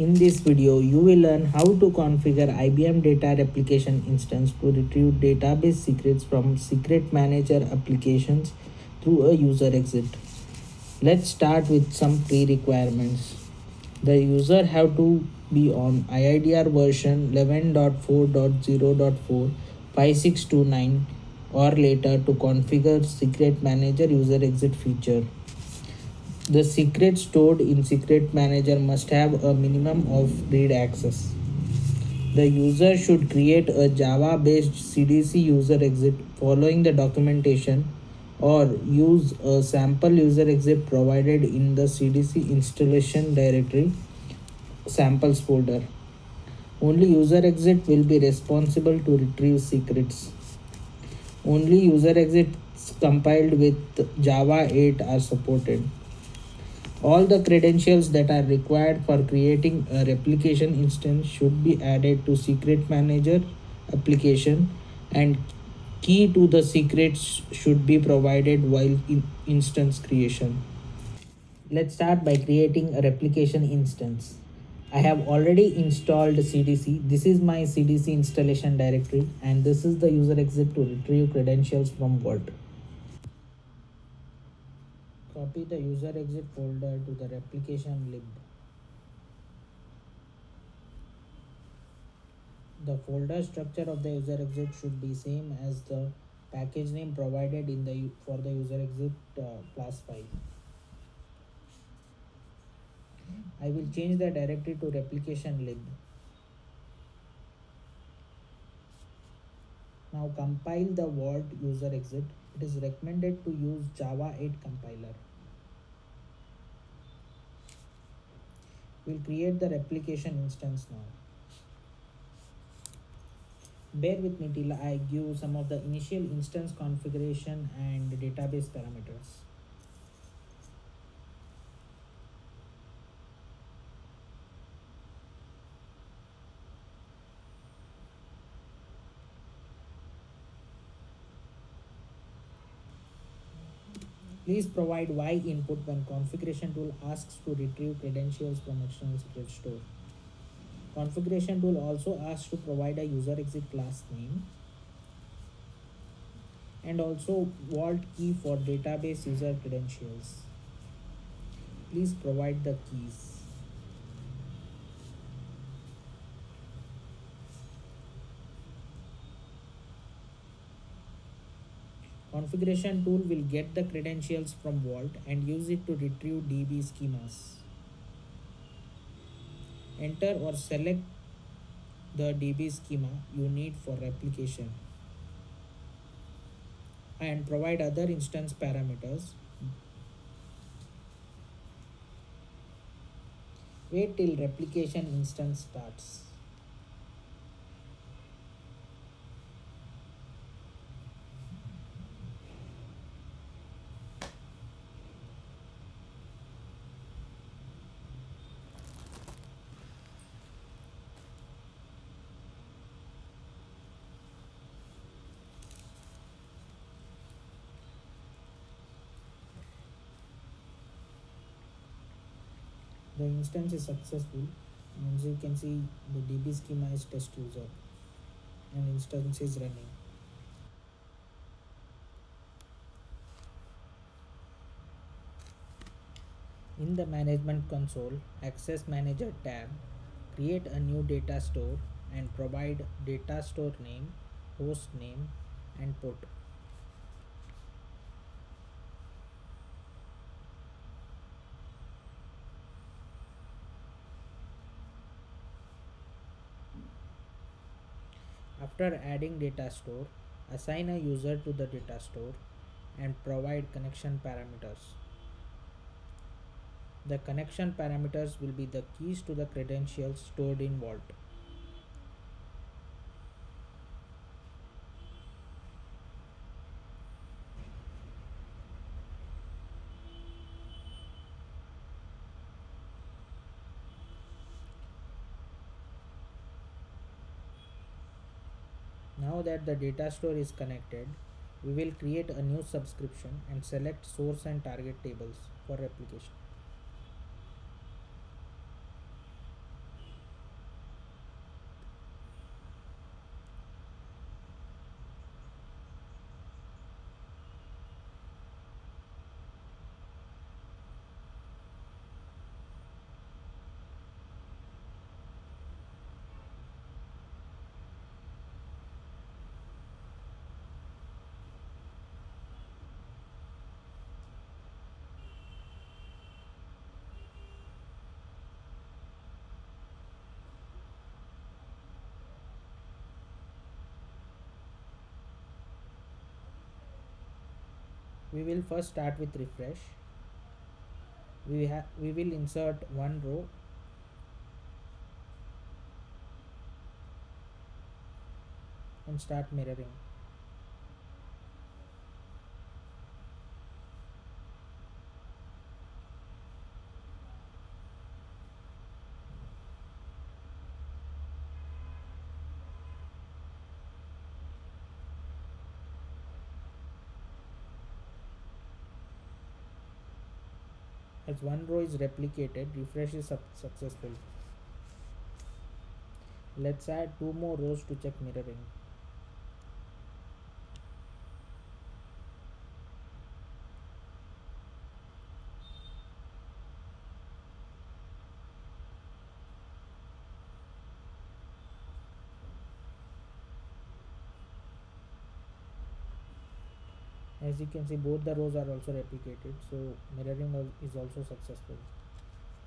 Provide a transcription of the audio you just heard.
In this video, you will learn how to configure IBM Data Replication Instance to retrieve database secrets from Secret Manager applications through a user exit. Let's start with some pre-requirements. The user have to be on IIDR version 11.4.0.4 5629 or later to configure Secret Manager user exit feature. The secret stored in Secret Manager must have a minimum of read access. The user should create a Java based CDC user exit following the documentation or use a sample user exit provided in the CDC installation directory samples folder. Only user exit will be responsible to retrieve secrets. Only user exits compiled with Java 8 are supported. All the credentials that are required for creating a replication instance should be added to Secret Manager application and key to the secrets should be provided while in instance creation. Let's start by creating a replication instance. I have already installed CDC. This is my CDC installation directory and this is the user exit to retrieve credentials from Vault. Copy the user exit folder to the replication lib. The folder structure of the user exit should be same as the package name provided in the for the user exit uh, class file. I will change the directory to replication lib. Now compile the vault user exit. It is recommended to use Java 8 compiler. We'll create the replication instance now. Bear with me till I give some of the initial instance configuration and database parameters. Please provide Y input when configuration tool asks to retrieve credentials from external secret store. Configuration tool also asks to provide a user exit class name and also vault key for database user credentials. Please provide the keys. Configuration tool will get the credentials from Vault and use it to retrieve DB schemas. Enter or select the DB schema you need for replication and provide other instance parameters. Wait till replication instance starts. The instance is successful. As you can see the db schema is test user. And instance is running. In the management console access manager tab create a new data store and provide data store name host name and port After adding data store, assign a user to the data store and provide connection parameters. The connection parameters will be the keys to the credentials stored in Vault. Now that the data store is connected, we will create a new subscription and select source and target tables for replication. We will first start with refresh. We have we will insert one row. And start mirroring as one row is replicated refresh is successful. Let's add two more rows to check mirroring as you can see both the rows are also replicated so mirroring is also successful